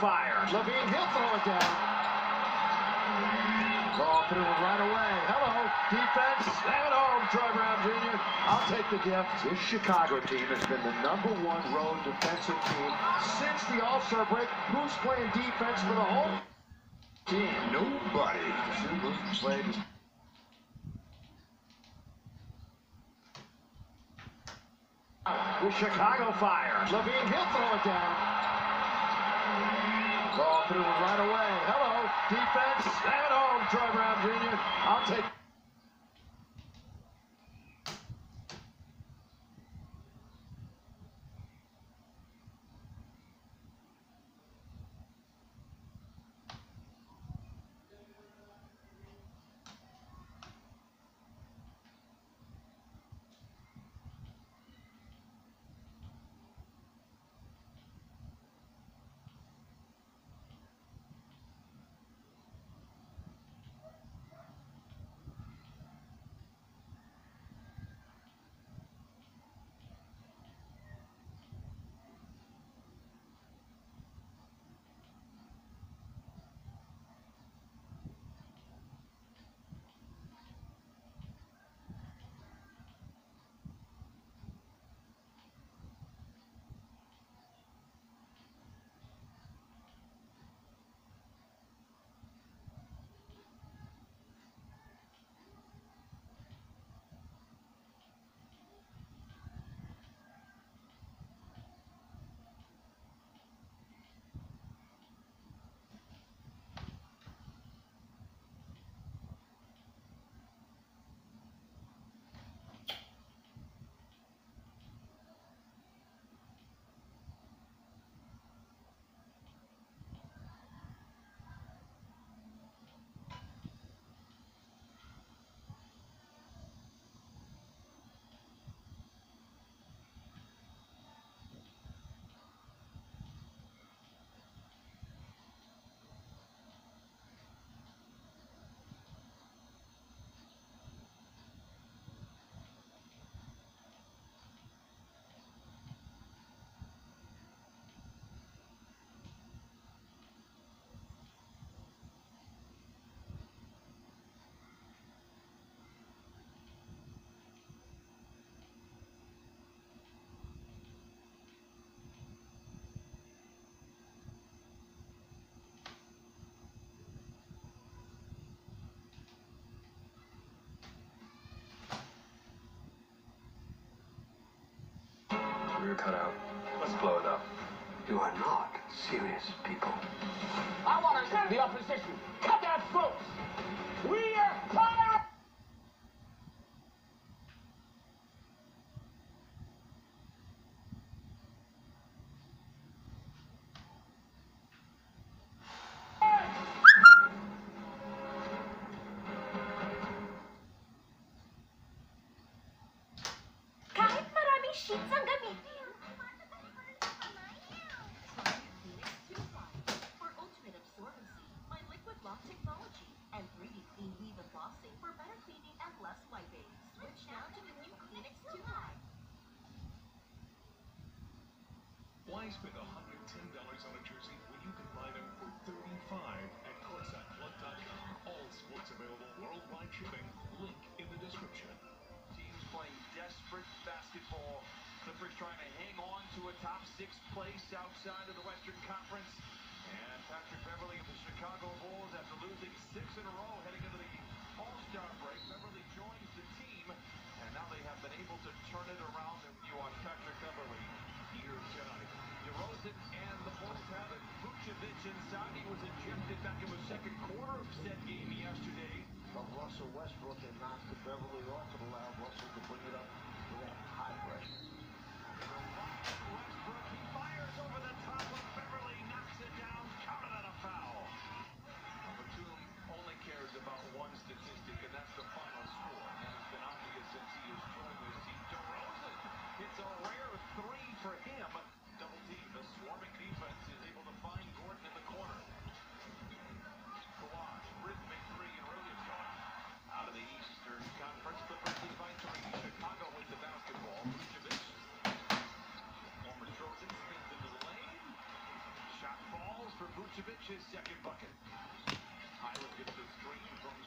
fires. LaVine, he'll throw it down. Ball through it right away. Hello, defense. Slam it home, Troy Brown Jr. I'll take the gift. This Chicago team has been the number one road defensive team since the All-Star break. Who's playing defense for the whole team? Nobody. Played with Chicago fires. LaVine, he'll throw it down. Ball through right away. Hello, defense. It home, Troy Brown Jr. I'll take We were cut out. Let's blow it up. You are not serious people. I want to send the opposition. Why spend $110 on a jersey when you can buy them for 35 at courtsideplug.com? All sports available worldwide shipping. Link in the description. Teams playing desperate basketball. Clippers trying to hang on to a top six place outside of the Western Conference. And Patrick Beverley of the Chicago Bulls, after losing From Russell Westbrook and knocked the Beverley off to allow Russell to bring Shot falls for Vucevic, second bucket. Tyler gets the screen from